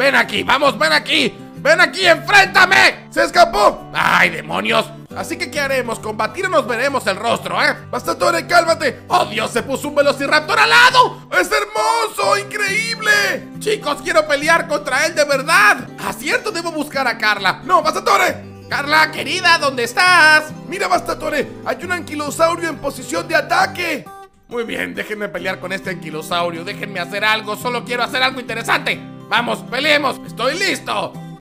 Ven aquí, vamos, ven aquí. ¡Ven aquí, enfréntame! ¡Se escapó! ¡Ay, demonios! Así que, ¿qué haremos? ¿Combatir o nos veremos el rostro, eh? ¡Bastatore, cálmate! ¡Oh, Dios! ¡Se puso un velociraptor al lado! ¡Es hermoso! ¡Increíble! Chicos, quiero pelear contra él de verdad. ¡Acierto! Debo buscar a Carla. ¡No, Bastatore! Carla, querida, ¿dónde estás? Mira, Bastatore, hay un anquilosaurio en posición de ataque. Muy bien, déjenme pelear con este anquilosaurio. Déjenme hacer algo, solo quiero hacer algo interesante. Vamos, peleemos. Estoy listo.